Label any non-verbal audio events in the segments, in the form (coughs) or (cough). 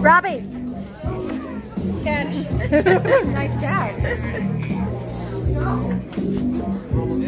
Robbie. Catch. (laughs) nice catch. (laughs)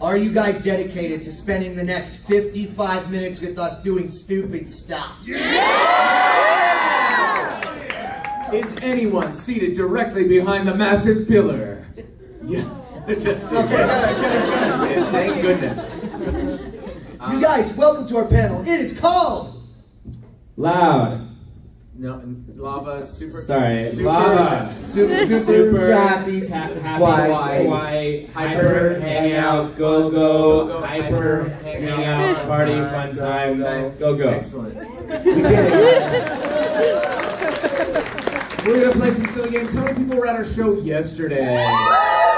Are you guys dedicated to spending the next 55 minutes with us doing stupid stuff? Is anyone seated directly behind the massive pillar? (laughs) Yeah. Just, Okay, good, good, good. Thank goodness. You guys, welcome to our panel. It is called Loud. No, lava super. Sorry, super, lava. Super, super, Super Happy Ha- happy Hawaii. Hawaii, hyper, hangout, go go, hyper, hangout, party, fun time, go go. Excellent. We did it. We're gonna play some silly games. How many people were at our show yesterday?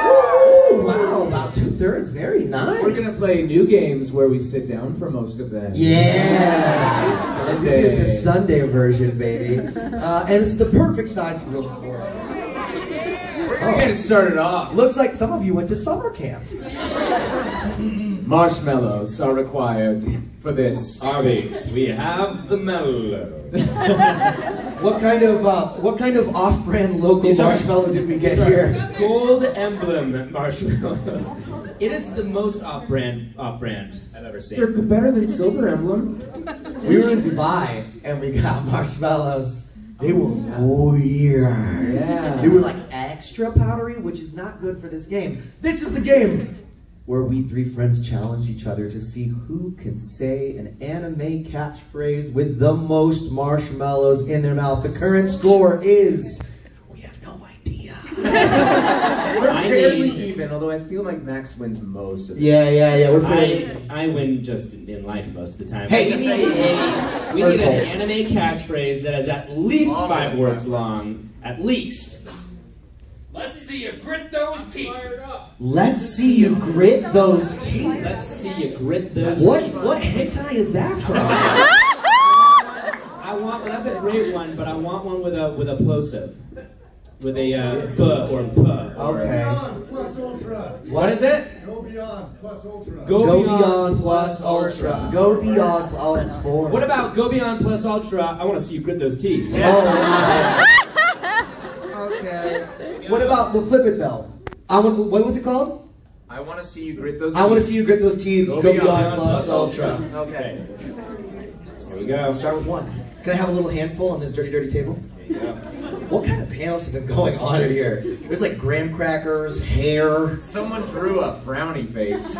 Woo! Wow, two thirds. Very nice. We're gonna play new games where we sit down for most of them. Yes. Sunday. This is the Sunday version, baby. (laughs) Uh, and it's the perfect size to room for us. We're gonna get it started off. Looks like some of you went to summer camp. (laughs) Marshmallows are required for this. Arby's, we have the mellow. (laughs) What kind of uh, what kind of off-brand local These are- marshmallow did we get here? Gold emblem marshmallows. (laughs) It is the most off-brand off-brand I've ever seen. They're better than Silver Emblem. We were in Dubai and we got (laughs) marshmallows. They were weird. Yeah. They were like extra powdery, which is not good for this game. This is the game where we three friends challenge each other to see who can say an anime catchphrase with the most marshmallows in their mouth. The current score is we have no idea. (laughs) We're I fairly need- even, although I feel like Max wins most of them. Yeah, yeah, yeah. We're fairly. I, I win just in, in life most of the time. Hey! we need, a, we need an anime catchphrase that is at least Long five words long. At least. Let's see you grit those teeth. Let's see you grit those teeth. Let's see you grit those. What teeth. what hentai is that from? I want. That's a great one, but I want one with a with a plosive, with a uh, b or p. or- Okay. Beyond plus ultra. What is it? Go beyond plus ultra. Go, Go beyond, beyond plus ultra. Go beyond. Oh, that's four. What about go beyond plus ultra? I want to see you grit those teeth. Oh, wow. Okay. What about we'll flip it though? I want. What was it called? I want to see you grit those. I want to see you grit those teeth. Go Go, beyond beyond, plus plus ultra. Okay. Here we go. Start with one. Can I have a little handful on this dirty, dirty table? Here you go. What kind of panels have been going on in here? There's like graham crackers, hair. Someone drew a frowny face.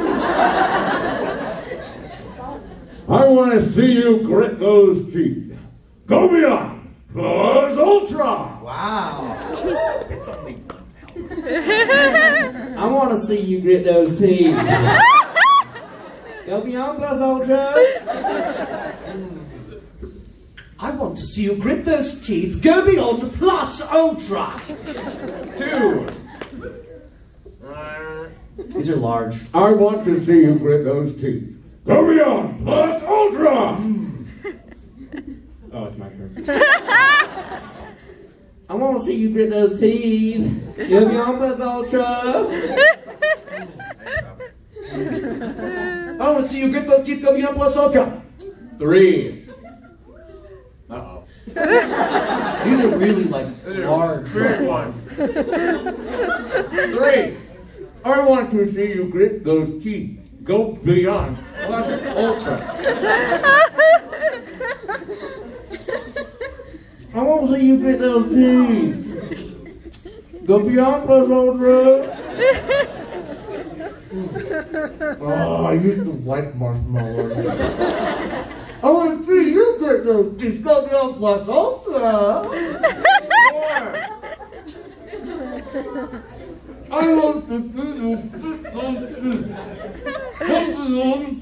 I want to see you grit those teeth. Go beyond. Plus Ultra. Wow. I want to see you grit those teeth. go beyond plus ultra. I want to see you grit those teeth. Go beyond plus ultra. Two. These are large. I want to see you grit those teeth. Go beyond plus ultra. Oh, it's my turn. I want to see you grit those teeth. Go beyond plus ultra. I want to see you get those teeth go beyond plus ultra. Three. Uh-oh. These are really like large. Very one. Three. I want to see you grit those teeth. Go beyond plus ultra. I want to see you get those teeth. Go beyond plus ultra. Oh, I used to like marshmallows. I want to see you get those teeth go beyond plus ultra. I want to see you get those teeth go beyond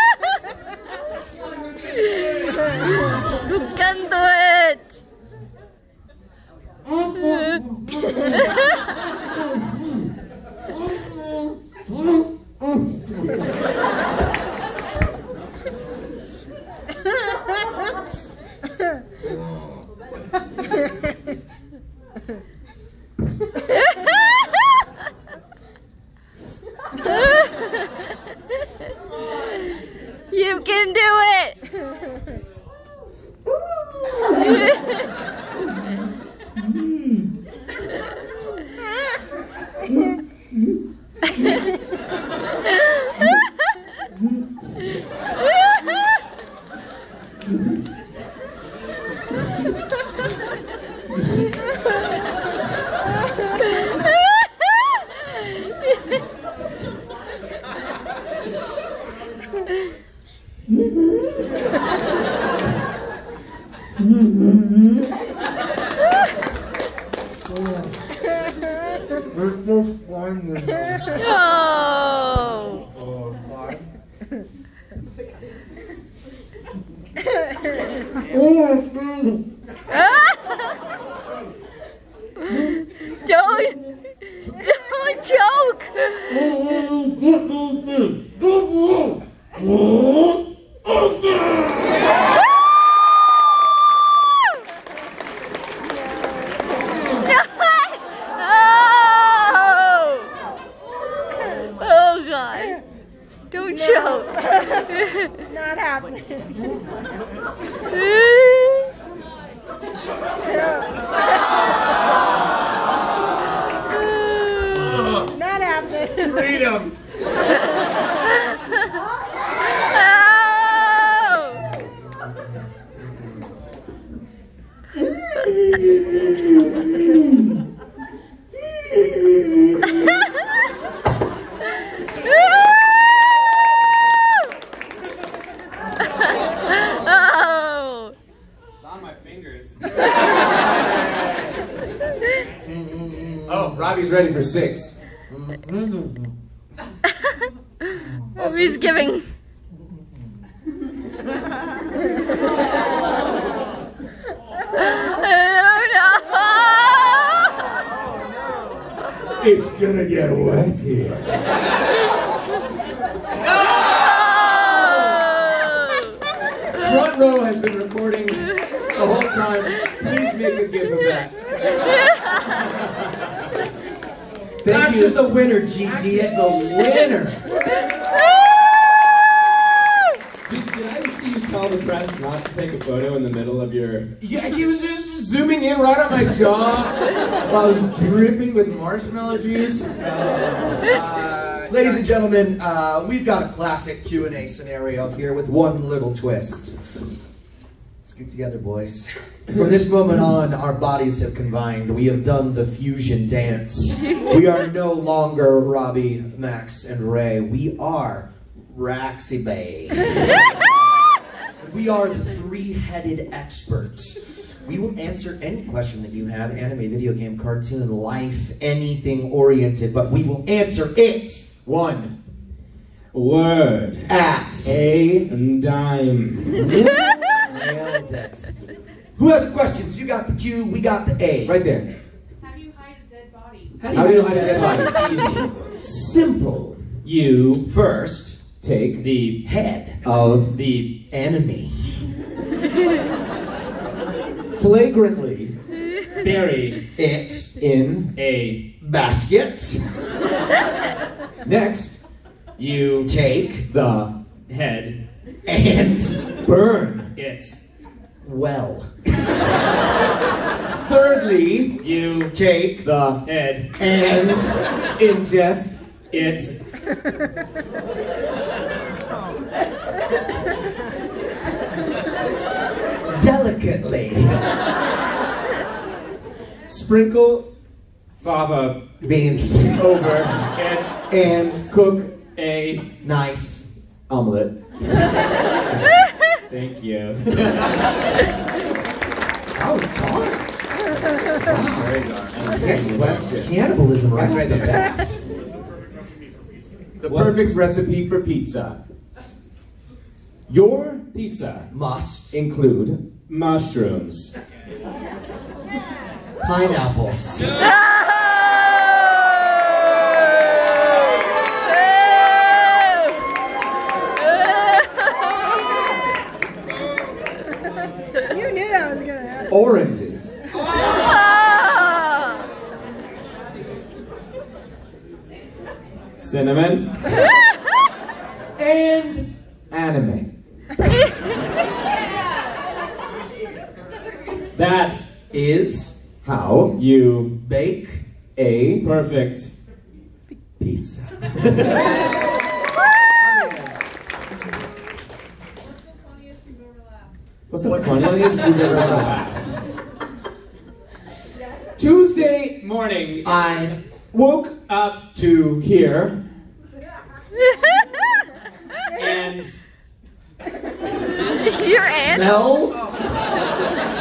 You can do it! (laughs) Robbie's six. Oh, he's giving. Oh, It's gonna get wet here. no! Front row has been recording the whole time. Please make a gift of that. Thank Max you. is the winner, GD is the winner. Did, did I see you tell the press not to take a photo in the middle of your? Yeah, he was just zooming in right on my jaw while I was dripping with marshmallow juice. Uh, Ladies and gentlemen, uh, we've got a classic Q&A scenario here with one little twist. Let's get together, boys. (clears throat) From this moment on, our bodies have combined. We have done the fusion dance. (laughs) We are no longer Robbie, Max, and Ray. We are Raxi Bay. (laughs) we are the three-headed expert. We will answer any question that you have, anime, video game, cartoon, life, anything oriented, but we will answer it One. Word. at A dime. Nailed it. Who has questions? You got the Q, we got the A. Right there. How do you hide a dead body? How do you hide a dead body? Easy. Simple. You First, Take the head of the enemy. flagrantly bury It in a basket. (laughs) next you Take the head and burn. it well. Thirdly, you Take the head and ingest it delicately. sprinkle fava Beans. over it And cook a nice. omelet. thank you. That was fun. Very dark. Next question. Cannibalism right That's right off the bat. The What's- perfect recipe for pizza. Your Pizza. Must. include Mushrooms. Pineapples. You knew that was gonna happen. oranges. Cinnamon. And Anime. (laughs) That is How you bake a perfect pizza. (laughs) What's the funniest you've ever laughed? Tuesday Morning. I woke Up to hear and (laughs) Your aunt. smell oh.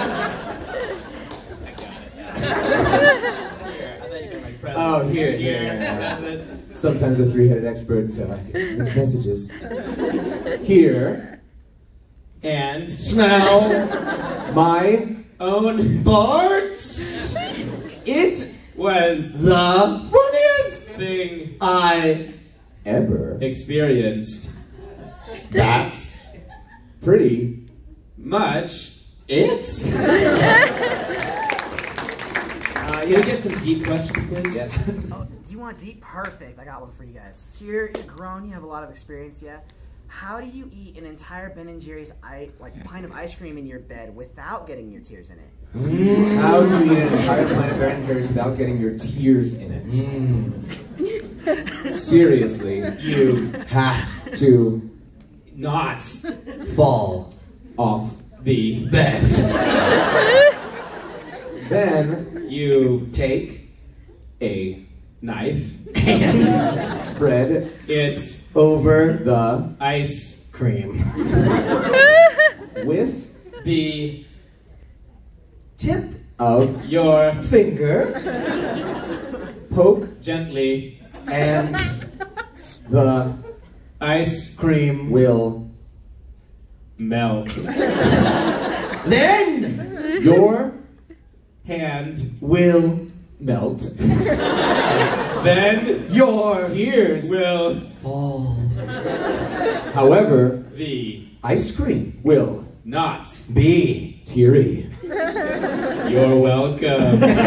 Oh, here, here. That's it. Sometimes a three-headed expert uh, gets mixed messages. Here And smell my own farts. it was The funniest thing I ever. experienced that's Pretty much. it. (laughs) Uh, can we get some deep questions, please? yes. Oh, you want deep? Perfect. I got one for you guys. So you're, you're grown. You have a lot of experience. Yeah. How do you eat an entire Ben and Jerry's I, like pint of ice cream in your bed without getting your tears in it? How do you eat an entire pint of Ben and Jerry's without getting your tears in it? Mm. Seriously, You Have to not fall off. the bed. (laughs) Then you Take a knife and (laughs) spread it over the ice cream. (laughs) with the Tip of your finger poke gently and (laughs) the ice cream. will melt Then your hand will melt (laughs) then your tears will fall. however the Ice cream will not be teary you're welcome (laughs) Wait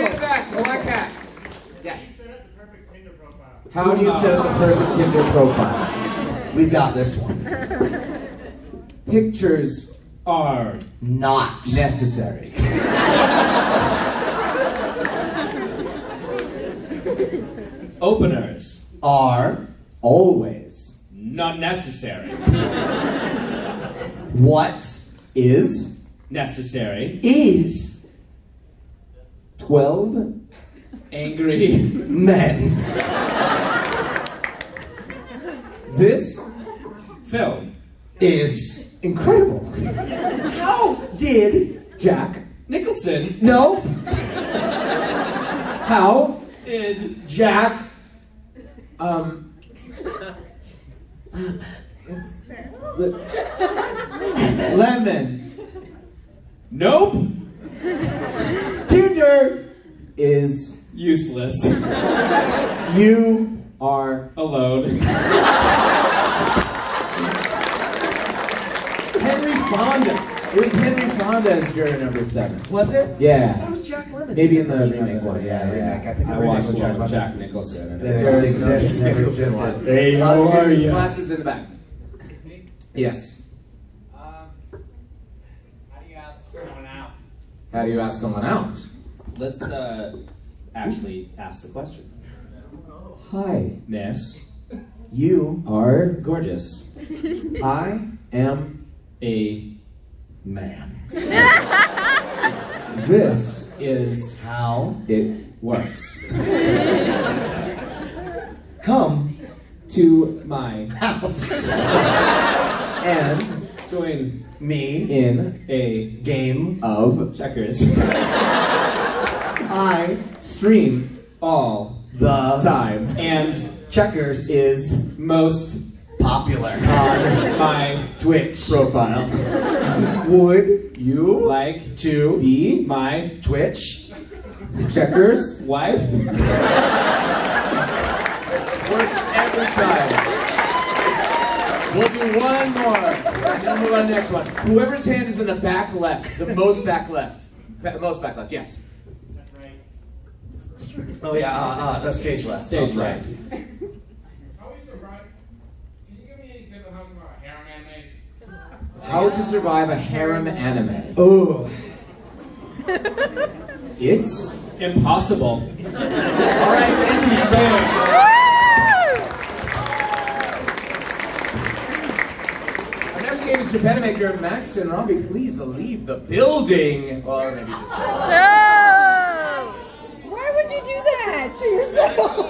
a sec, I that. Yes. How do you set up the perfect Tinder profile? We've got this one. Pictures are Not necessary. openers are Always not necessary what is necessary is 12 angry men This film is incredible. How did Jack Nicholson No. How did Jack um Lemmon Nope. Tinder is Useless. you are Alone. (laughs) Henry Fonda. It was Henry Fonda as juror number seven. Was it? Yeah. That was Jack Lemmon. Maybe in the remake one. Yeah, yeah. I think the I remake watched was one Jack with Jack Nicholson. and it That was didn't exist, never existed. one. Hey, Uh, how are student ya? Classes in the back. Yes. Um, how do you ask someone out? How do you ask someone out? Let's uh, Ashley ask the question. Hi, Miss, you are. (laughs) gorgeous. I am A man. (laughs) this is how it works. (laughs) come To my house (laughs) and join me in a game of checkers I stream all the time and checkers is most popular on (laughs) my Twitch profile. (laughs) Would you Like to be my Twitch checkers (laughs) wife? works every time. We'll do one more. And then we'll move on to the next one. Whoever's hand is in the back left, the most back left. Ba- most back left, yes. Oh yeah, uh, uh, the stage left. Stage right. How we survive? Can you give me any tip on how to survive a harem anime? How to survive a harem anime. Oh. (laughs) It's Impossible. all right. Thank you so much. Our next game is Japanamaker. Max and Robbie, please leave the building. Well, maybe just. No! Why would you do that to yourself?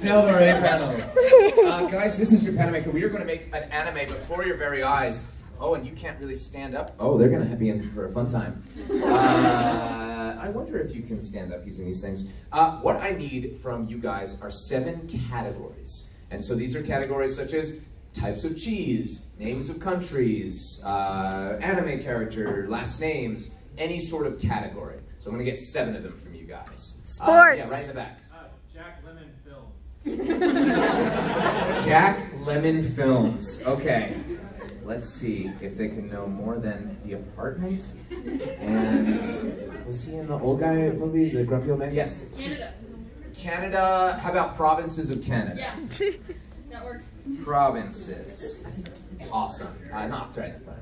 Sail the (laughs) panel. Uh, guys, this is Japanamaker. We are going to make an anime before your very eyes. Oh, and you can't really stand up. Oh, they're going to be in for a fun time. Uh, I wonder if you can stand up using these things. Uh, what I need from you guys are seven categories. And so these are categories such as types of cheese, names of countries, uh, anime character, last names, any sort of category. So I'm going to get seven of them from you guys. Uh, Sports. yeah, right in the back. Uh, Jack Lemmon Films. (laughs) Jack Lemmon Films. Okay. Let's see if they can know more than the apartment. And was he in the old guy movie, the grumpy old man? Yes. Canada. Canada. How about provinces of Canada? Yeah. (laughs) that works. Provinces. Awesome. Uh, not right in the front.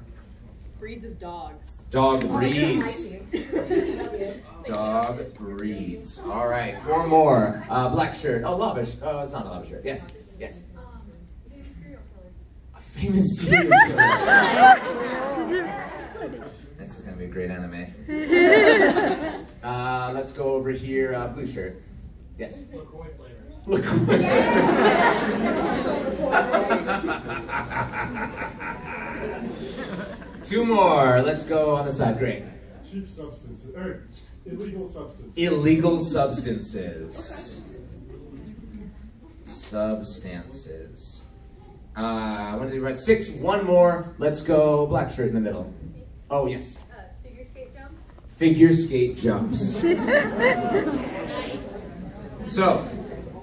Breeds of dogs. Dog breeds. (laughs) Dog breeds. All right. Four more. Uh, black shirt. Oh, lava. Sh- oh, it's not a lava shirt. Yes. Yes. A famous serial killer. (laughs) This is gonna be a great anime. (laughs) uh, let's go over here. Uh, blue shirt. Yes. LaCroix flavors. LaCroix. Two more. Let's go on the side. Great. Cheap substances, or illegal substances. Illegal substances. Substances. Uh, what did he write? Six. One more. Let's go. Black shirt in the middle. Oh yes. Uh, figure skate jump. Figure skate jumps. (laughs) So,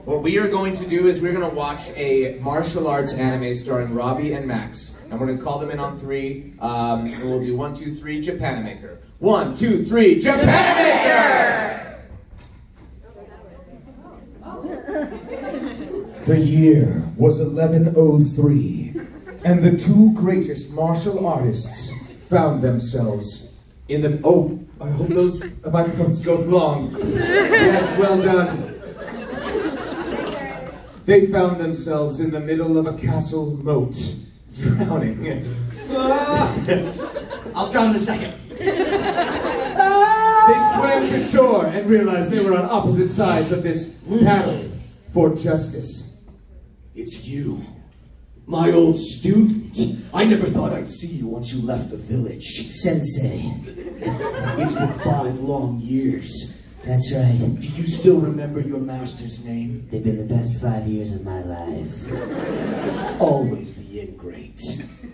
what we are going to do is we're going to watch a martial arts anime starring Robbie and Max. And we're to call them in on three. Um, and we'll do one, two, three, Japanamaker. One, two, three, Japanamaker! (laughs) The year was 1103, and the two greatest martial artists found themselves in the. Oh, I hope those microphones go long. Yes, well done. They found themselves in the middle of a castle moat, drowning. (laughs) I'll drown in a second. (laughs) They swam to shore and realized they were on opposite sides of this battle for justice. It's you. My old student. I never thought I'd see you once you left the village. Sensei. It's been five long years. That's right. Do you still remember your master's name? They've been the best five years of my life. Always the ingrate.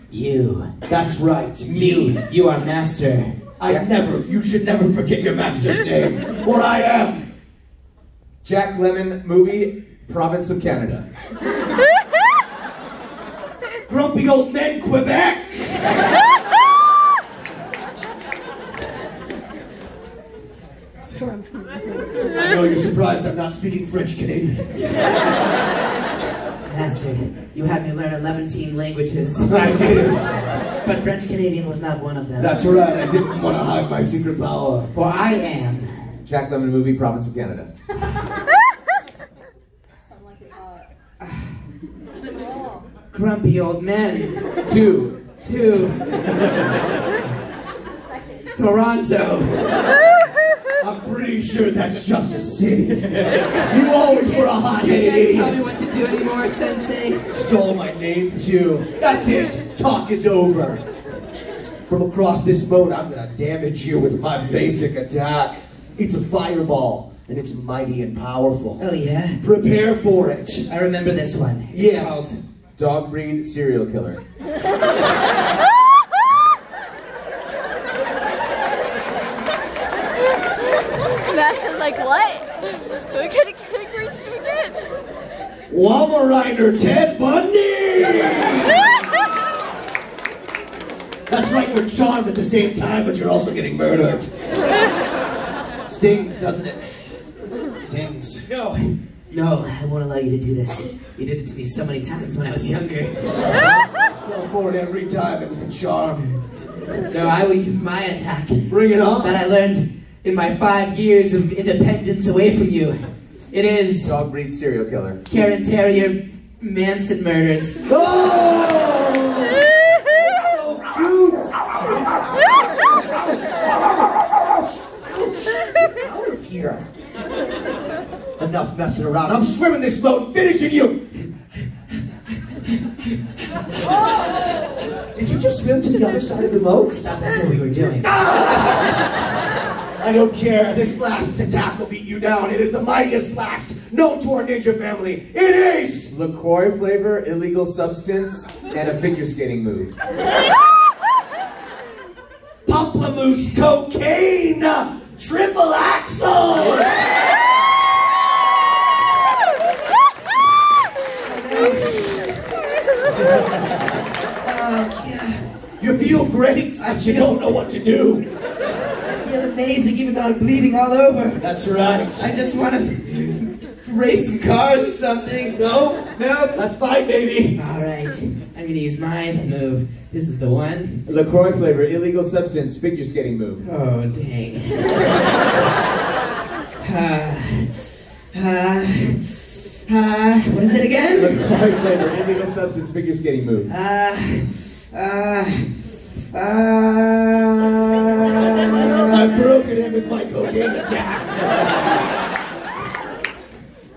You. That's right, You. me. You are master. I never, you should never forget your master's name. What I am. Jack Lemmon movie, Province of Canada. Grumpy old men, Quebec. (laughs) know you're surprised I'm not speaking French Canadian. (laughs) Master, you had me learn 11 languages. (laughs) I did. But French Canadian was not one of them. That's right, I didn't want to hide my secret power. For I am. Jack Lemmon movie, Province of Canada. Sound like it. Grumpy old men. Two. Two. (laughs) Toronto. I'm pretty sure that's just a city. You always were a You hot-headed can't tell me what to do anymore, Sensei. Stole my name too. That's it. Talk is over. From across this boat, I'm gonna damage you with my basic attack. It's a fireball, and it's mighty and powerful. Oh, yeah? Prepare for it. I remember this one. It's Yeah. called Dog breed serial killer. (laughs) Master's like, what? We're gonna kick Reese in the ditch. Llama Rider Ted Bundy! That's right, you're charmed at the same time, but you're also getting murdered. Stings, doesn't it? Stings. No. No, I won't allow you to do this. You did it to me so many times when I was younger. (laughs) Fell for it every time. It was the charm. No, I will use my attack Bring it on. that I learned in my five years of independence away from you. It is Dog breed serial killer. Cairn Terrier Manson murders. Oh! So cute! Out of here. Enough messing around. I'm swimming this boat and finishing you. Oh! Did you just swim to the other side of the moat? Stop, that's what we were doing. Ah! I don't care. This last attack will beat you down. It is the mightiest blast known to our ninja family. It is! LaCroix flavor, illegal substance, and a figure skating move. Pamplemousse cocaine! Triple Axel! (laughs) You feel great, but you don't know what to do. I feel amazing even though I'm bleeding all over. That's right. I just want to race some cars or something. No, Nope. that's fine, baby. All right, I'm gonna use my move. This is the one. LaCroix flavor, illegal substance, figure skating move. Oh, dang. (laughs) uh, uh, uh, what is it again? LaCroix flavor, illegal substance, figure skating move. Uh, uh, I've broken him with my cocaine attack.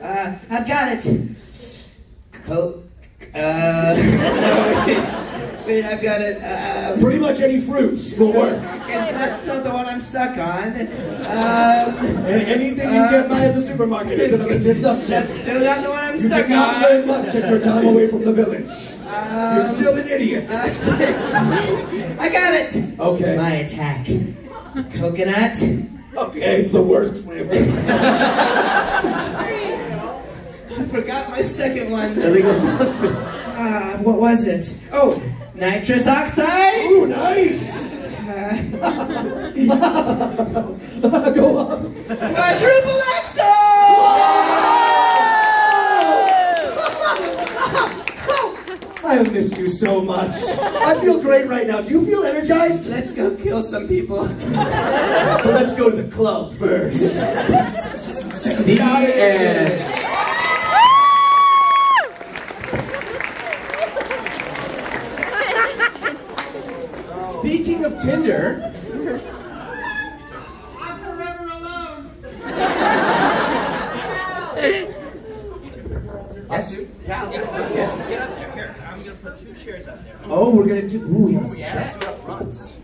uh, I've got it. Coke. Uh, wait, (laughs) wait, I've got it. Uh, Pretty much any fruits will work. It's not the one I'm stuck on. Um, Anything you get by at the supermarket is an illicit substance. that's still not the one I'm You stuck did not learn much at your time away from the village. You're still an idiot. (laughs) I got it. Okay. My attack. Coconut. Okay, it's the worst flavor. (laughs) I forgot my second one. Illegal substance. (laughs) Uh, what was it? Oh, nitrous oxide. Ooh, nice. Uh, Go on. quadruple I have missed you so much. I feel great right now. Do you feel energized? Let's go kill some people. Well, let's go to the club first. The end. Speaking of Tinder, I'm forever alone. yes, Yeah. put two chairs up there. Oh, we're gonna do. Ooh, we have a yeah, set. let's do it up front.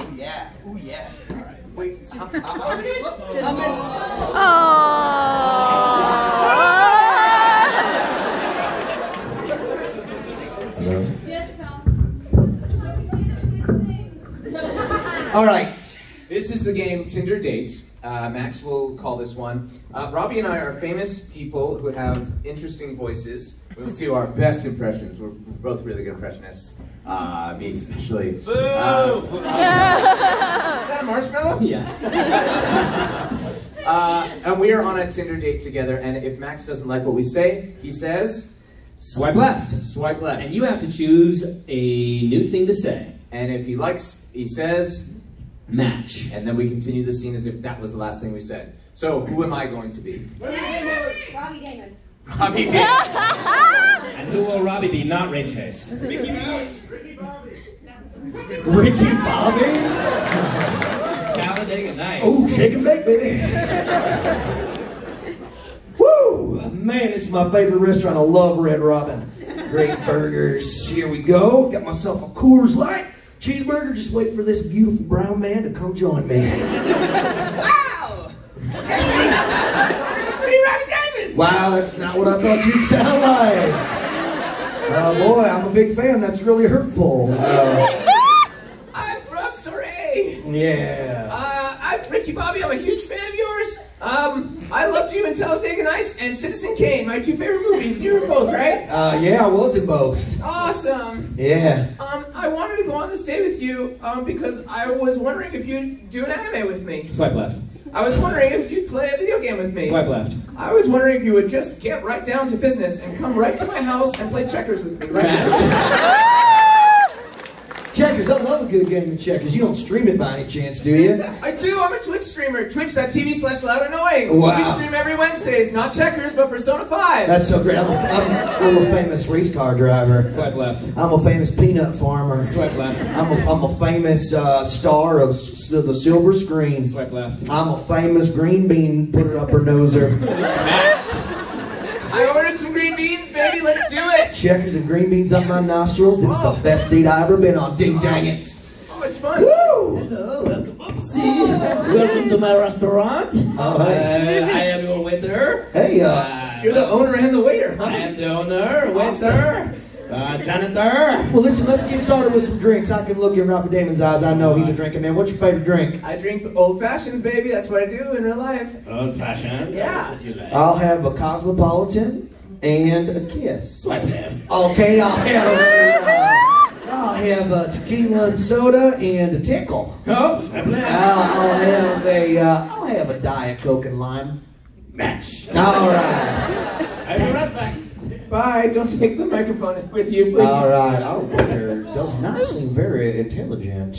Ooh, yeah. Ooh, yeah. All right. Wait, how, how, how many? (laughs) How many? All right. This is the game Tinder Date. Uh, Max will call this one. Uh, Robbie and I are famous people who have interesting voices. We'll do our best impressions. We're both really good impressionists. Uh, me especially. Boo! Uh, is that a marshmallow? (laughs) Yes. uh, and we are on a Tinder date together, and if Max doesn't like what we say, he says, Swipe left. Swipe left. And you have to choose a new thing to say. And if he likes, he says, Match. And then we continue the scene as if that was the last thing we said. So, who am I going to be? Robbie Daymond. Robbie (laughs) Daymond. And who will Robbie be? Not Ray Chase. Mickey Mouse. Ricky Bobby. Ricky Bobby. Talladega Nights. Oh, shake and bake, baby. Woo! Man, this is my favorite restaurant. I love Red Robin. Great burgers. Here we go. Got myself a Coors Light cheeseburger. Just wait for this beautiful brown man to come join me. Wow! (laughs) It's me, Robbie Daymond! Wow, that's not what I thought you'd sound like. Oh boy, I'm a big fan. That's really hurtful. Uh, I'm from Surrey! yeah. Uh, I'm Ricky Bobby. I'm a huge fan of yours. Um, I loved you in Talladega Nights and Citizen Kane, my two favorite movies. You were both, right? Uh, yeah, I was in both. Awesome. Yeah. Um, I wanted to go on this date with you um, because I was wondering if you'd do an anime with me. Swipe left. I was wondering if you'd play a video game with me. Swipe left. I was wondering if you would just get right down to business and come right to my house and play checkers with me right now. (laughs) Checkers, I love a good game of checkers. You don't stream it by any chance, do you? I do. I'm a Twitch streamer. Twitch.tv slash loud annoying. Wow. We stream every Wednesdays. Not checkers, but Persona 5. That's so great. I'm a, I'm, I'm a famous race car driver. Swipe left. I'm a famous peanut farmer. Swipe left. I'm a, I'm a famous uh, star of s- the silver screen. Swipe left. I'm a famous green bean put it up her noser. I ordered some green beans, baby. Let's do it. Checkers and green beans up my nostrils. This is the best date I've ever been on. Ding dang it. Oh, it's fun. Woo! Hello, welcome. Oopsie. welcome to my restaurant. Oh, Uh. I am your waiter. Hey, uh, Uh, You're the owner and the waiter, huh? I am the owner, waiter, uh, janitor. well, listen, let's get started with some drinks. I can look in Robert Daymond's eyes. I know he's a drinking man. What's your favorite drink? I drink old fashions, baby. That's what I do in real life. Old fashioned. Yeah. What you like? I'll have a cosmopolitan and a kiss. Swipe left. Okay, I'll have uh, I'll have a tequila and soda and a tickle. Oh, swipe left. I'll, I'll have a uh, I'll have a diet coke and lime. Match. All right, I'll be right back. Bye. Don't take the microphone with you, please. all right. Our waiter does not seem very intelligent.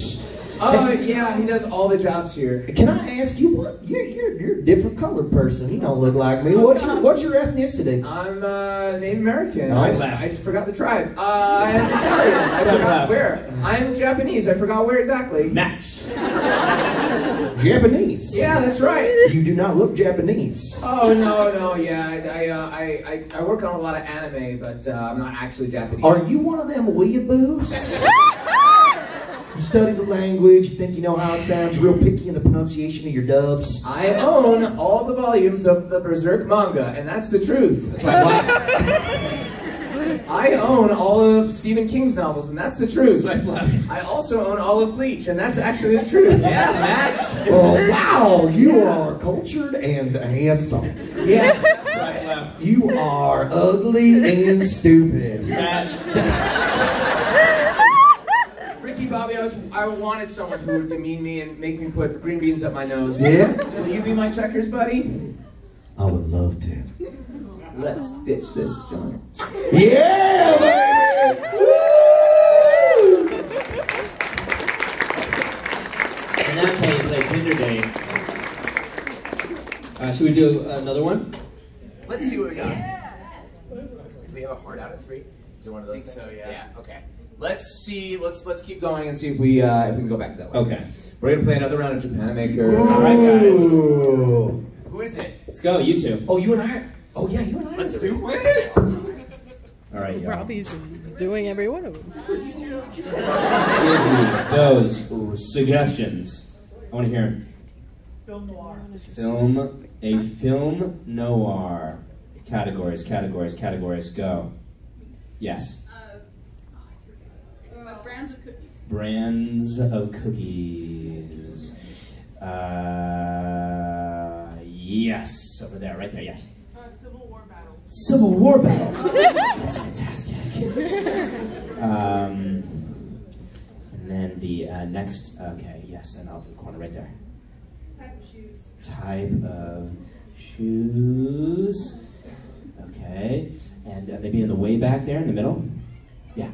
Oh, yeah. He does all the jobs here. Can I ask you what? You're you're you're a different colored person. You don't look like me. What's your what's your ethnicity? I'm uh, Native American. Oh, I, left. I just forgot the tribe. Uh, I'm (laughs) Italian. I Swipe forgot left. where. I'm Japanese. I forgot where exactly. Match. (laughs) Japanese. Yeah, that's right. You do not look Japanese. Oh no, no, yeah. I I, uh, I, I I work on a lot of anime, but uh, I'm not actually Japanese. Are you one of them weeaboos? (laughs) you study the language, you think you know how it sounds, you're real picky in the pronunciation of your dubs. I own all the volumes of the Berserk manga, and that's the truth. I own all of Stephen King's novels, and that's the truth. Swipe. I also own all of Bleach, and that's actually the truth. Yeah, match. Oh, wow, you are cultured and handsome. Yes. Swipe left. You are ugly and stupid. Match. (laughs) Ricky Bobby, I wanted someone who would demean me and make me put green beans up my nose. Yeah? Will you be my checkers buddy? I would love to. Let's ditch this joint. Yeah, baby! Woo! And that's how you play Tinder date. Uh, should we do another one? Let's see what we got. Do we have a heart out of three? Is it one of those? think so, things? yeah. Yeah. Okay. Let's see. Let's let's keep going and see if we uh, if we can go back to that one. Okay. We're gonna play another round of Japan Maker. All right, guys. Ooh. Who is it? Let's go, you two. Oh, you and I. Oh, yeah, you and I. Let's do the- it. All All right, y'all. Robbie's doing every one of them. Give me those suggestions. I want to hear 'em. Film noir. Film, a film noir. Categories, categories, categories, go. Yes. Uh, brands of cookies. Brands of cookies. Uh, yes, over there, right there, yes. Uh, Civil War battles. Civil War battles. (laughs) That's fantastic. Um, and then the uh, next, okay, yes, and I'll do the corner right there. Type of shoes. Type of shoes. Okay, and uh, maybe in the way back there in the middle. Yeah.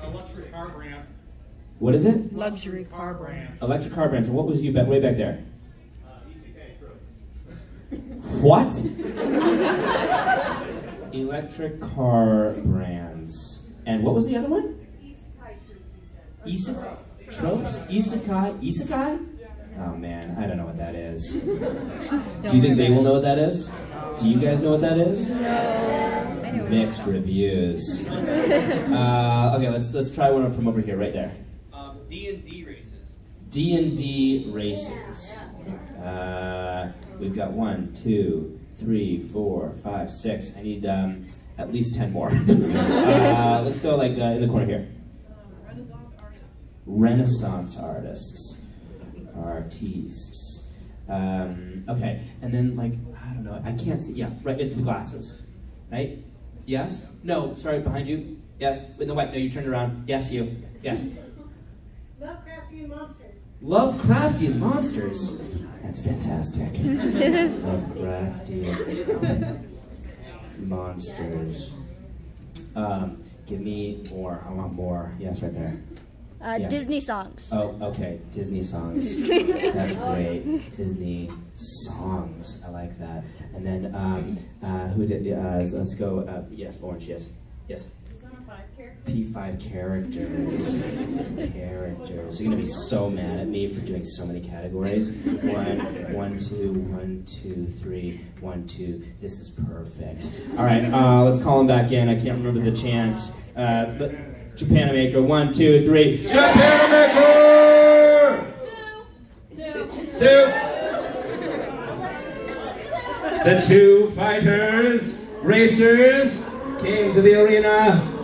Uh, luxury car brands. What is it? Luxury car brand. Electric car brands. And what was you back way back there? Uh, ECK tropes. What? (laughs) Electric car brands. And what was the other one? Isekai tropes? Isekai? Isekai? Oh man, I don't know what that is. (laughs) Do you think they will know what that is? Do you guys know what that is? No. Mixed reviews. (laughs) Uh, okay, let's let's try one from over here, right there. D and D races. D and D races. Uh, we've got one, two, three, four, five, six. I need um, at least ten more. (laughs) uh, let's go like uh, in the corner here. Renaissance artists, Renaissance artists. Um, okay, and then like I don't know. I can't see. Yeah, right into the glasses. Right? Yes. No. Sorry, behind you. Yes. In the white. No, you turned around. Yes, you. Yes. Lovecraftian monsters. Monsters. That's fantastic. (laughs) Lovecraftian monsters. Um, give me more. I want more. Yes, right there. Uh, Yes. Disney songs. Oh, okay. Disney songs. That's great. Disney songs. I like that. And then, um, uh, who did? Uh, let's go. Uh, yes, orange. Yes, yes. Persona 5 characters. P5 characters. characters. You're gonna be so mad at me for doing so many categories. One, one, two, one, two, three, one, two. This is perfect. All right, uh, let's call him back in. I can't remember the chant. Uh, but Japanamaker. One, two, three. Japanamaker. Two. Two. The two fighters, racers, came to the arena,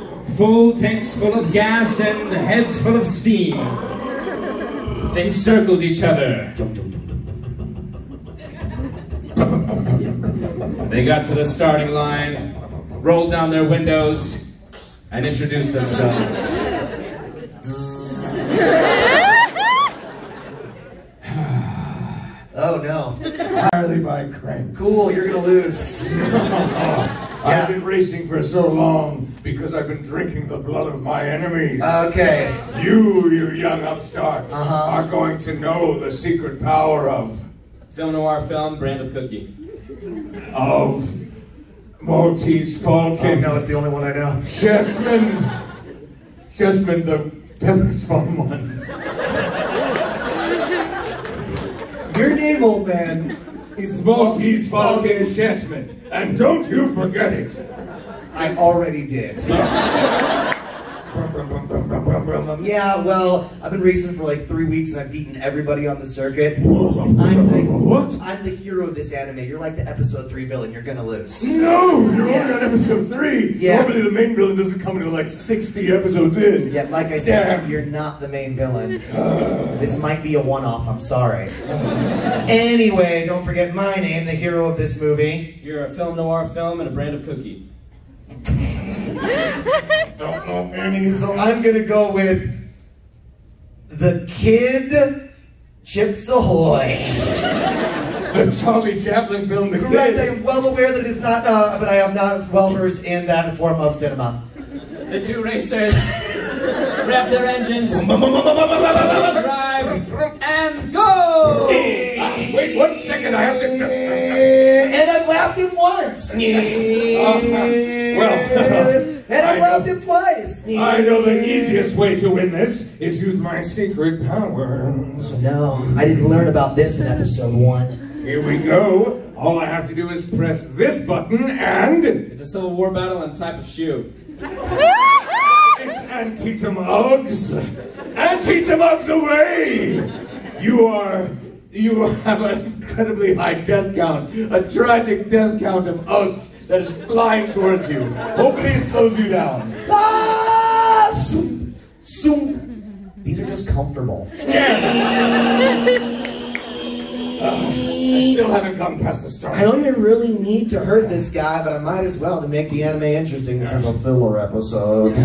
full tanks full of gas and heads full of steam. They circled each other. They got to the starting line, rolled down their windows, and introduced themselves. Oh no. Entirely by crank. Cool, you're gonna lose. (laughs) I've been racing for so long because I've been drinking the blood of my enemies. Okay. You, you young upstart, Uh-huh. are going to know the secret power of Film noir film, brand of cookie. of Maltese Oh Falcon. no, it's the only one I know. Chessman. Chessman, the Pepperidge Farm ones. Your name, old man, is Maltese Falcon Chessman. And don't you forget it. I already did. (laughs) Yeah, well, I've been racing for like three weeks and I've beaten everybody on the circuit. I'm the, What? I'm the hero of this anime. You're like the episode three villain. You're gonna lose. No, you're Yeah. only on episode three. Yeah. Normally the main villain doesn't come until like 60 episodes in. Yeah, like I said, Damn. you're not the main villain. (sighs) this might be a one-off. I'm sorry. anyway, don't forget my name, the hero of this movie. You're a film noir film and a brand of cookie. Don't know any, so I'm gonna go with the Kid Chips Ahoy. The Charlie Chaplin film, The Correct. I am well aware that it is not, uh, but I am not well versed in that form of cinema. The two racers rev their engines, (laughs) drive, and go! Wait one second, I have to. Eh, and I've laughed him once. (laughs) well, (laughs) and I've I laughed know- him twice. I know the easiest way to win this is use my secret powers. No, I didn't learn about this in episode one. Here we go. All I have to do is press this button and. It's a Civil War battle and type of shoe. It's Antietam Uggs. Antietam Uggs away! You are. You have an incredibly high death count. A tragic death count of Uggs that is flying towards you. Hopefully it slows you down. Ah! Zoom, zoom. These are just comfortable. I still haven't gotten past the start. I don't even really need to hurt this guy, but I might as well to make the anime interesting. This is a filler episode.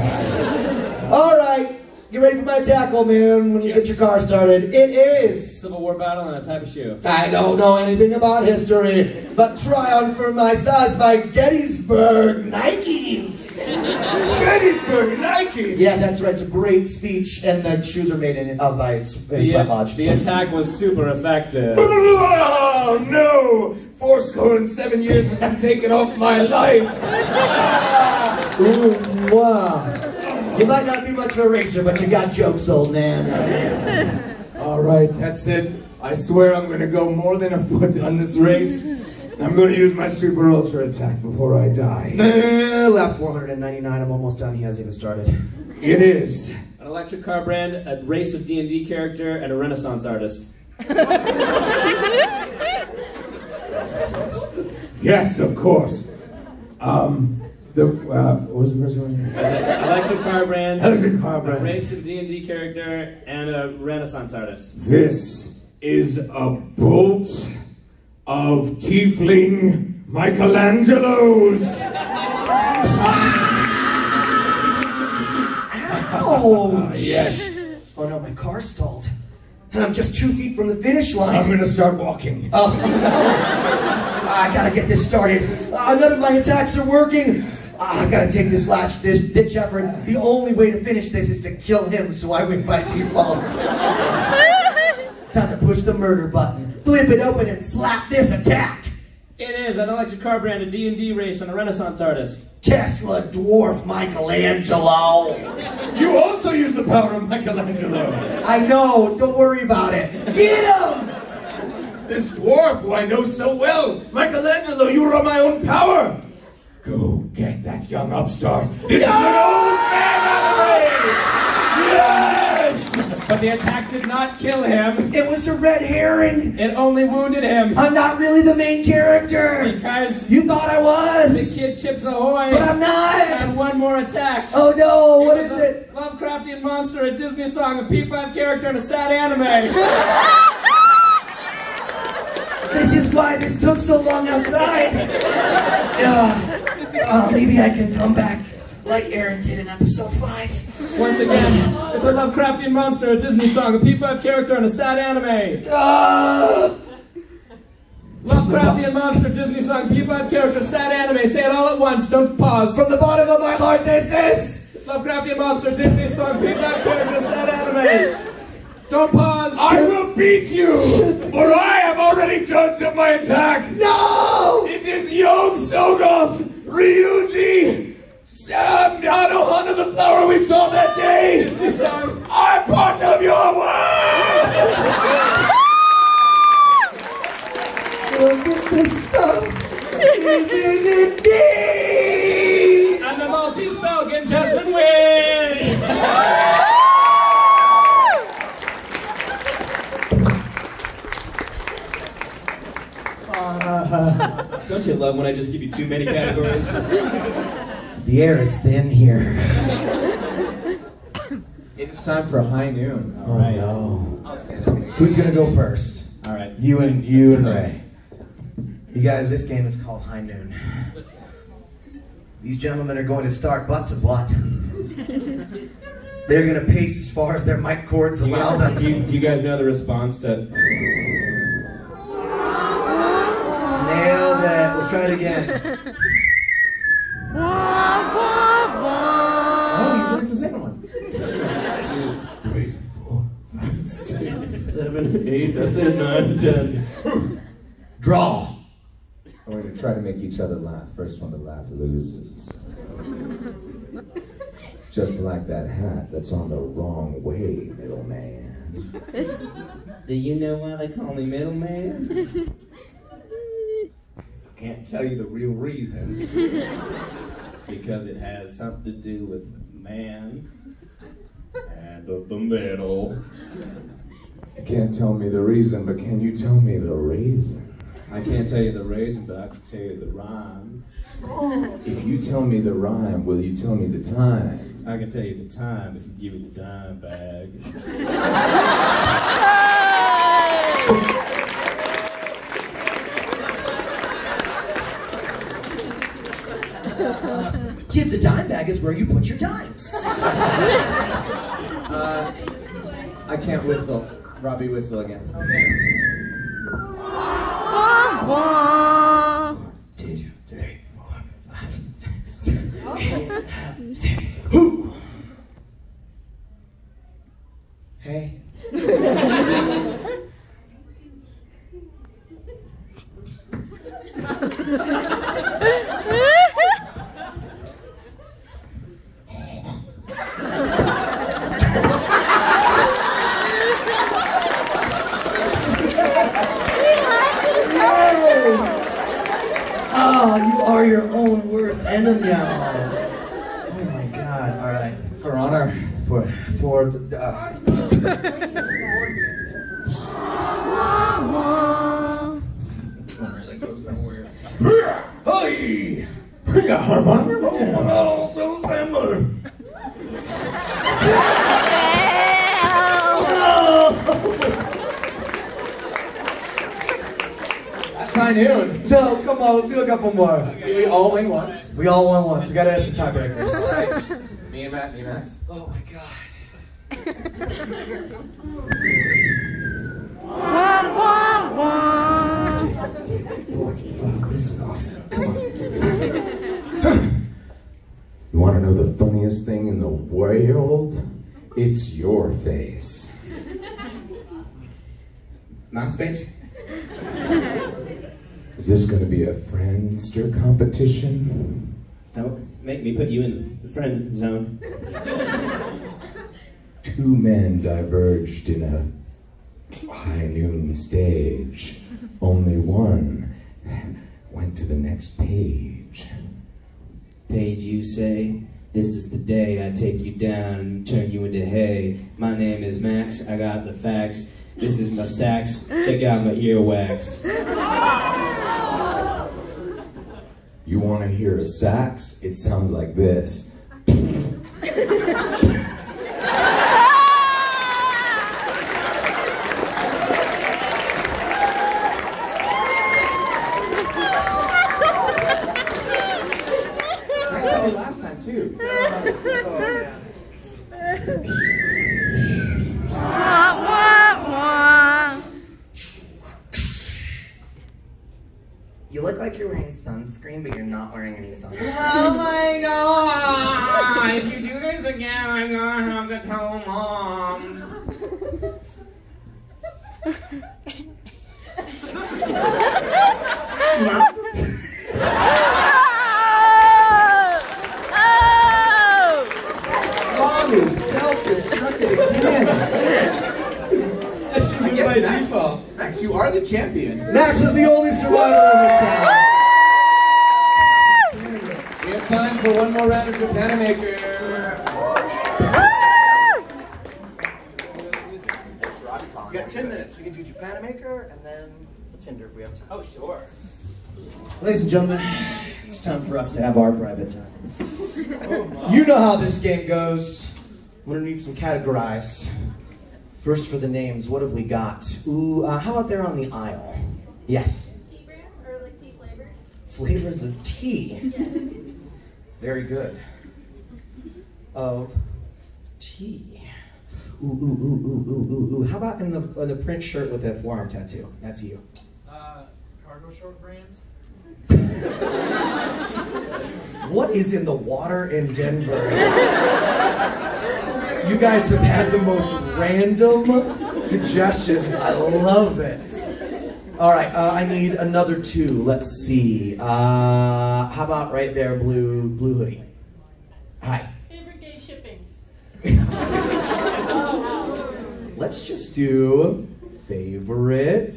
All right, get ready for my tackle, man. When you get your car started, it is. Civil War battle and a type of shoe. I don't know anything about history, but try on for my size by Gettysburg Nikes. (laughs) Gettysburg Nikes. Yeah, that's right. It's a great speech, and the shoes are made in uh, by Sweat The, Lodge. the attack was super effective. (laughs) Oh no! Four score and seven years has been taken off my life. (laughs) Ooh, wow. You might not be much of a racer, but you got jokes, old man. (laughs) All right, that's it. I swear I'm going to go more than a foot on this race. I'm going to use my super ultra attack before I die. (laughs) Lap 499. I'm almost done. He hasn't even started. It is. An electric car brand, a race of D&D character, and a Renaissance artist. (laughs) Yes, of course. Um, the uh, what was the first one? Electric car brand, Electric car a brand. race of D&D character, and a Renaissance artist. This is a bolt of tiefling Michelangelos. Oh, (laughs) yes. Oh no, my car stalled. And I'm just two feet from the finish line. I'm going to start walking. Oh, no. I gotta get this started. Uh, none of my attacks are working. Uh, I gotta take this latch ditch, ditch effort. The only way to finish this is to kill him, so I win by default. (laughs) Time to push the murder button, flip it open, and slap this attack. It is an electric car brand, a D&D race, and a Renaissance artist. Tesla dwarf Michelangelo. You also use the power of Michelangelo. I know, don't worry about it. Get him! This dwarf who I know so well. Michelangelo, you are my own power. Go get that young upstart. This is an old man Yes! But the attack did not kill him. It was a red herring. It only wounded him. I'm not really the main character. Because you thought I was. The kid Chips Ahoy. But I'm not. Had one more attack. Oh no, what was is it? Lovecraftian monster, a Disney song, a P5 character, and a sad anime. This is why this took so long outside. (laughs) Uh, uh, maybe I can come back like Aaron did in episode five. Once again, it's a Lovecraftian monster, a Disney song, a P5 character, and a sad anime. Uh, Lovecraftian monster, Disney song, P5 character, sad anime. Say it all at once, don't pause. From the bottom of my heart, this is. Lovecraftian monster, Disney song, P5 character, sad anime. Don't pause. I will beat you, for I have already judged of my attack. No! It is Yog Soggoth, Ryuji, Sam Yanohana, the flower we saw that day. I'm part of your world. Look at this stuff. Isn't it neat? And the Maltese Falcon, Jasmine wins. (laughs) Don't you love when I just give you too many categories? (laughs) The air is thin here. (coughs) It's time for high noon. Oh no. I'll stand up. Who's gonna go first? All right. You and you Let's and go. Ray. You guys, this game is called High Noon. These gentlemen are going to start butt to butt. (laughs) They're gonna pace as far as their mic cords allow them. Do you, do you guys know the response to? Nailed it. Let's try it again. Oh, you picked the second one. Three, four, five, six, seven, eight. That's it. Nine, ten. (laughs) Draw. We're going to try to make each other laugh. First one to laugh loses. Just like that hat that's on the wrong way, middleman. Do you know why they call me middleman? (laughs) Can't tell you the real reason. (laughs) because it has something to do with man and of the middle. You can't tell me the reason, but can you tell me the reason? I can't tell you the reason, but I can tell you the rhyme. (laughs) If you tell me the rhyme, will you tell me the time? I can tell you the time if you give me the dime bag. (laughs) Kids, a dime bag is where you put your dimes. (laughs) Uh, I can't whistle. Robbie, whistle again. Wah, wah. Who? Hey. Oh, you are your own worst enemy. Oh my god. All right. For honor. For for the, uh, Wah, wah. This one really goes nowhere. Hey! We got harmonica. Oh, and I also Sandler. That's high noon. no, come on, let's do a couple more. Do we all win once? We all won once. We gotta have some tiebreakers. Right. Me and Matt, me and Max. Oh my god. Wah, wah, wah. You want to know the funniest thing in the world? It's your face. MySpace? Is this going to be a Friendster competition? Don't make me put you in the friend zone. Two men diverged in a high noon stage. Only one went to the next page. Page, you say, this is the day I take you down and turn you into hay. My name is Max, I got the facts. This is my sax, check out my earwax. You want to hear a sax? It sounds like this. (laughs) categorize. First for the names, what have we got? Ooh, uh, how about there on the aisle? Yes. Tea brand or like tea flavors? Flavors of tea. Yes. Very good. Of tea. Ooh, ooh, ooh, ooh, ooh, ooh, ooh. How about in the uh, the print shirt with the forearm tattoo? That's you. Uh, cargo short brands. (laughs) What is in the water in Denver? (laughs) you guys have had the most random suggestions. I love it. All right, uh, I need another two. Let's see. Uh, how about right there, blue blue hoodie? Hi. Favorite gay shippings? (laughs) Let's just do favorite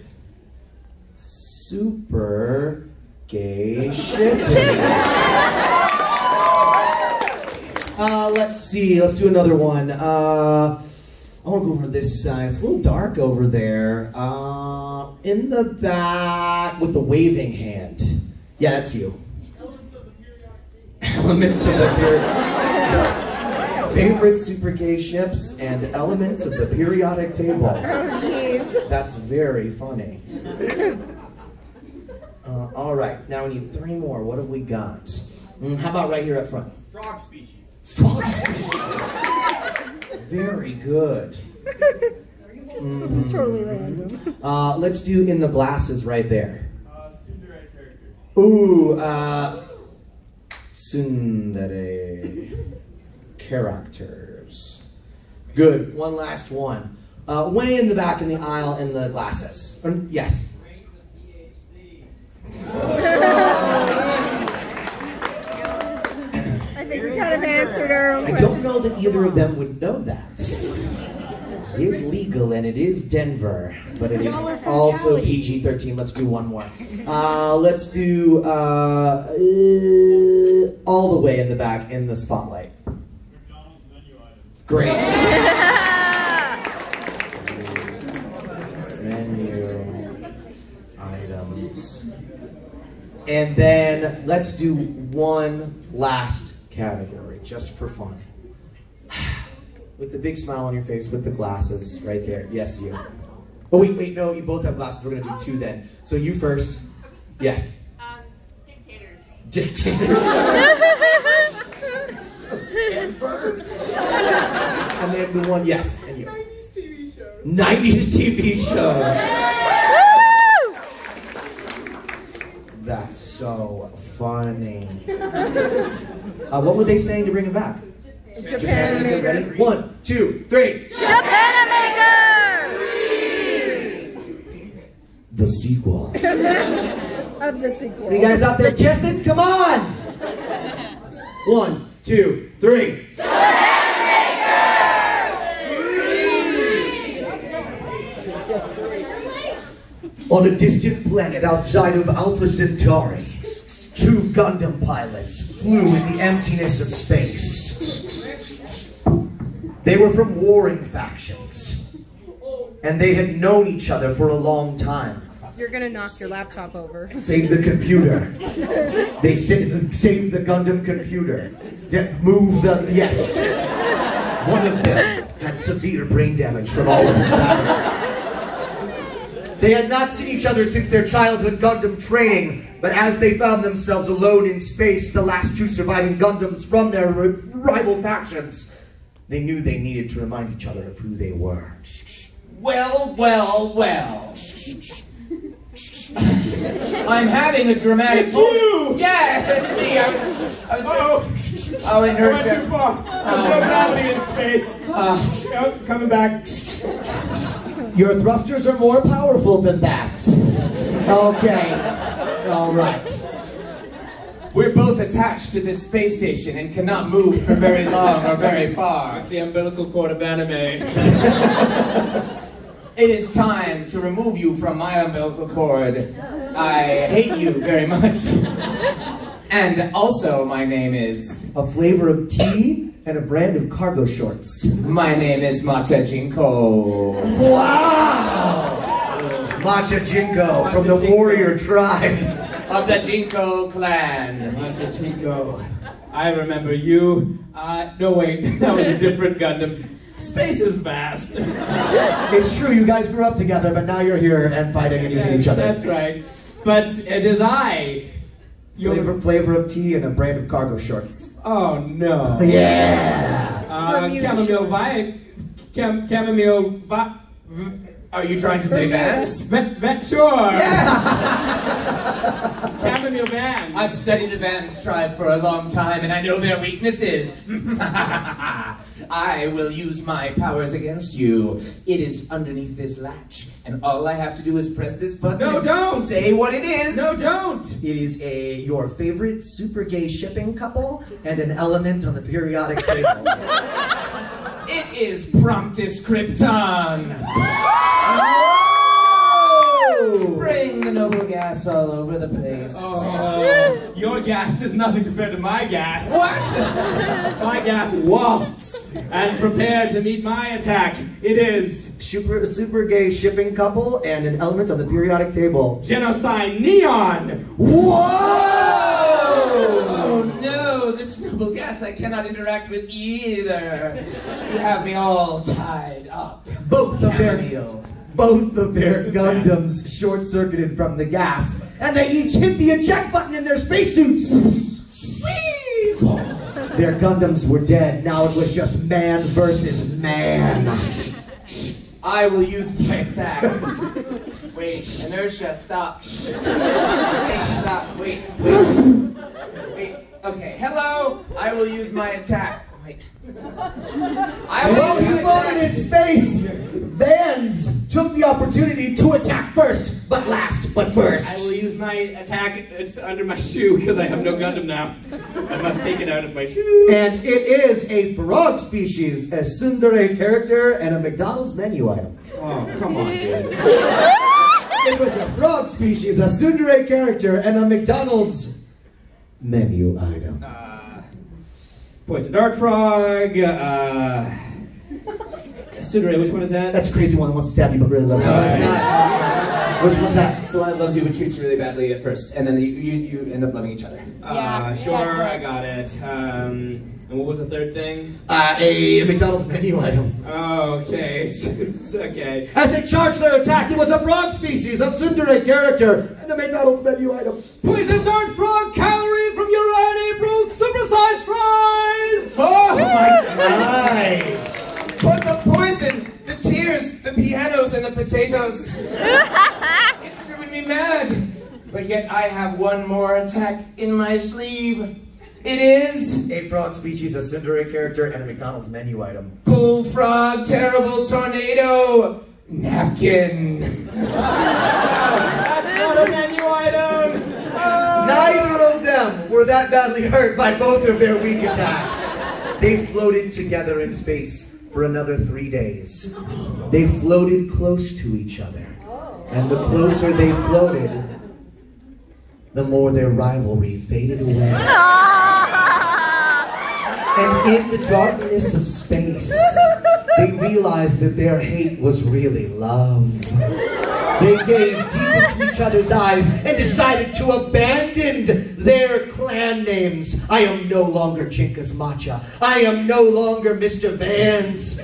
super gay shipping. (laughs) Uh, let's see. Let's do another one. Uh, I want to go over this side. It's a little dark over there. Uh, in the back with the waving hand. Yeah, that's you. Elements of the period. (laughs) Favorite super gay ships and elements of the periodic table. Oh, jeez. That's very funny. Uh, all right, now we need three more. What have we got? Mm, how about right here up front? Frog species. Frog species. Very good. Mhm. (laughs) Totally random. Uh, let's do in the glasses right there. Ooh, uh, tsundere characters. Good. One last one. Uh, way in the back in the aisle in the glasses. Um, yes. I think we kind of own I don't know that either of them would know that. It is legal and it is Denver, but it is Y'all are from also. PG 13. Let's do one more. Uh, let's do uh, uh, all the way in the back in the spotlight. Great. (laughs) Menu items. And then let's do one last category, just for fun. With the big smile on your face, with the glasses right there. Yes, you. Oh, wait, wait, no, you both have glasses. We're going to do two then. So you first. Yes. Um, dictators. Dictators. (laughs) and then the one, yes, and you. 90s TV shows. That's so funny. (laughs) Uh, what were they saying to bring him back? Japan Japan, ready? One, two, three. The sequel. (laughs) of the sequel. You guys out there kissing? Come on! One, two, three. On a distant planet outside of Alpha Centauri, two Gundam pilots flew in the emptiness of space. They were from warring factions, and they had known each other for a long time. You're gonna knock your laptop over. Save the computer. They saved the, saved the Gundam computer. De- move the yes. One of them had severe brain damage from all of his battle. They had not seen each other since their childhood Gundam training, but as they found themselves alone in space, the last two surviving Gundams from their rival factions, they knew they needed to remind each other of who they were. Well, well, well. I'm having a dramatic It's moment. you! Yeah, it's me. I was, I was Oh, oh, I went inertia. too far. I'm Oh, floating in space. Uh, Oh, coming back. Your thrusters are more powerful than that. Okay. All right. We're both attached to this space station and cannot move for very long or very far. It's the umbilical cord of anime. (laughs) It is time to remove you from my umbilical cord. I hate you very much. And also, my name is. A flavor of tea and a brand of cargo shorts. My name is Matcha JNCO. Wow! Matcha JNCO from the warrior tribe. Of the JNCO clan. Matcha Chico. I remember you. Uh, no, wait, (laughs) that was a different Gundam. Space is vast. (laughs) It's true, you guys grew up together, but now you're here and fighting and you hate each other. That's right. But it is I. Your- Flavor, flavor of tea and a brand of cargo shorts. Oh no. (laughs) Yeah! Uh, Bermuda chamomile shorts. vi- cam- chamomile vi- Are you trying to say Vans? Vet, vet, sure. (laughs) Chamomile Vans. I've studied the Vans tribe for a long time and I know their weaknesses. (laughs) I will use my powers against you. It is underneath this latch, and all I have to do is press this button. No, and don't! Say what it is. No, don't. It is a your favorite super gay shipping couple and an element on the periodic table. (laughs) It is Promptis Krypton. Spring the noble gas all over the place. Oh, your gas is nothing compared to my gas. What? My gas wafts and prepare to meet my attack. It is Super, super gay shipping couple and an element on the periodic table. genocide neon. Oh no, this noble gas I cannot interact with either. You have me all tied up. Both of their Cameo. both of their Gundams short-circuited from the gas, and they each hit the eject button in their spacesuits. Their Gundams were dead. Now it was just man versus man. I will use my attack. Wait, inertia, stop. (laughs) Wait, stop. Wait, wait. Wait. Okay, hello. I will use my attack. Wait. I will While use he my floated attack. in space, Vans took the opportunity to attack first, but last, but first. I will use my attack. It's under my shoe because I have no Gundam now. I must take it out of my shoe. And it is a frog species, a tsundere character, and a McDonald's menu item. Oh, come on, dude. (laughs) It was a frog species, a tsundere character, and a McDonald's menu item. Uh, Poison Dart Frog. Uh, Tsundere, which one is that? That's a crazy one that wants to stab you, but really loves you. No, it's not. Which one's that? So one loves you but treats you really badly at first, and then you, you, you end up loving each other. Uh, sure, that's. I got it. Um, and what was the third thing? Uh, a McDonald's menu item. Oh, okay. (laughs) okay. As they charged their attack, it was a frog species, a tsundere character, and a McDonald's menu item. Poison Dart Frog, calorie from your Ryan April, supersized fries! Oh my Nice. The pianos, and the potatoes. (laughs) it's driven me mad. But yet I have one more attack in my sleeve. It is A frog species, a Cinderella character, and a McDonald's menu item. bullfrog, terrible tornado, napkin. That's not a menu item! Oh. (laughs) Neither of them were that badly hurt by both of their weak attacks. They floated together in space for another three days. They floated close to each other. And the closer they floated, the more their rivalry faded away. And in the darkness of space, they realized that their hate was really love. They gazed deep into each other's eyes and decided to abandon their clan names. I am no longer Chinkas Matcha. I am no longer Mr. Vans.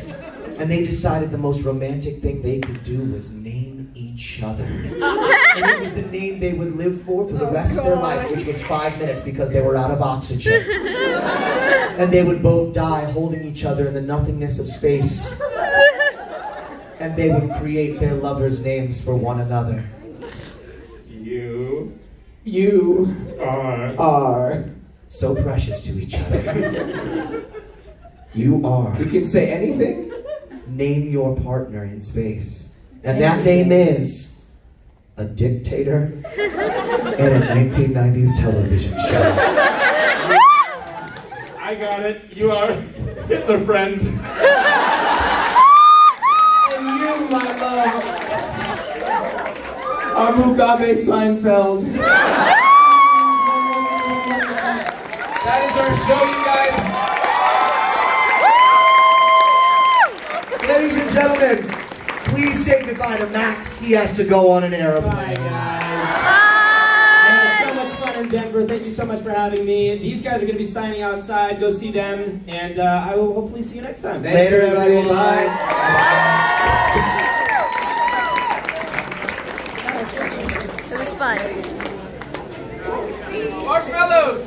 And they decided the most romantic thing they could do was name each other. And it was the name they would live for for the oh, rest of their life, which was five minutes because they were out of oxygen. And they would both die holding each other in the nothingness of space. And they would create their lovers' names for one another. You You are. are so precious to each other. (laughs) You are. You can say anything? Name your partner in space. And that name is a dictator and a 1990s television show. I got it. You are Hitler friends. (laughs) And you, my love, are Mugabe Seinfeld. That is our show, you guys. Ladies and gentlemen, please say goodbye to Max. He has to go on an airplane. Bye, guys. I so much fun in Denver. Thank you so much for having me. These guys are going to be signing outside. Go see them. And uh, I will hopefully see you next time. Thanks, Later, everybody. everyone. Bye. Fun. Marshmallows!